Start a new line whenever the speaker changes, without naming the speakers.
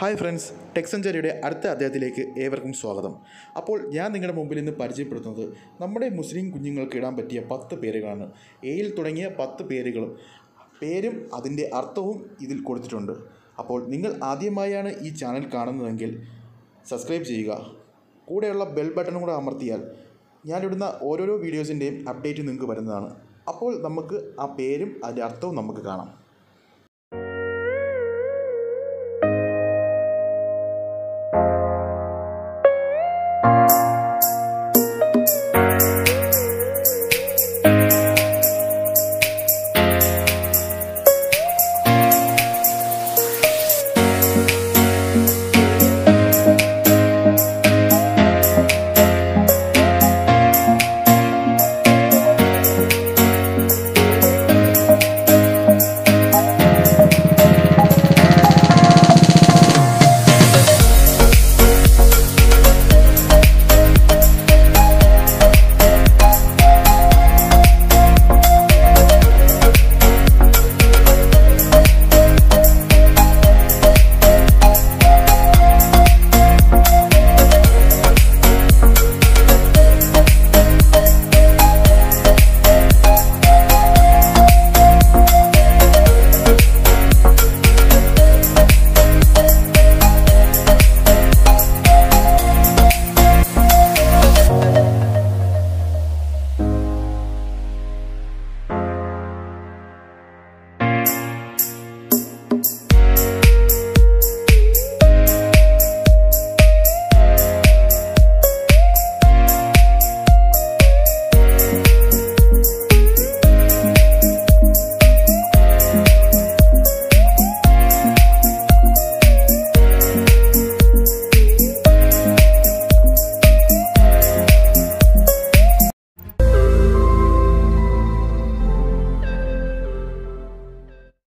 Hi friends ടെക്സഞ്ചറിയുടെ അടുത്ത അദ്ദേഹത്തിലേക്ക് ഏവർക്കും സ്വാഗതം. അപ്പോൾ ഞാൻ നിങ്ങളുടെ മുമ്പിൽ ഇന്ന് പരിചയപ്പെടുത്തുന്നത് നമ്മുടെ മുസ്ലിം കുഞ്ഞുങ്ങൾക്ക് ഇടാൻ പറ്റിയ പത്ത് പേരുകളാണ്. എയിൽ തുടങ്ങിയ പത്ത് പേരുകളും പേരും അതിന്റെ അർത്ഥവും ഇതിൽ കൊടുത്തിട്ടുണ്ട്. അപ്പോൾ നിങ്ങൾ ആദ്യമായാണ് ഈ ചാനൽ കാണുന്നതെങ്കിൽ സബ്സ്ക്രൈബ് ചെയ്യുക. കൂടെയുള്ള ബെൽ ബട്ടണും കൂടെ അമർത്തിയാൽ ഞാനിടുന്ന ഓരോരോ വീഡിയോസിന്റെയും അപ്ഡേറ്റ് നിങ്ങൾക്ക് വരുന്നതാണ്. അപ്പോൾ നമുക്ക് ആ പേരും അതിന്റെ അർത്ഥവും നമുക്ക് കാണാം.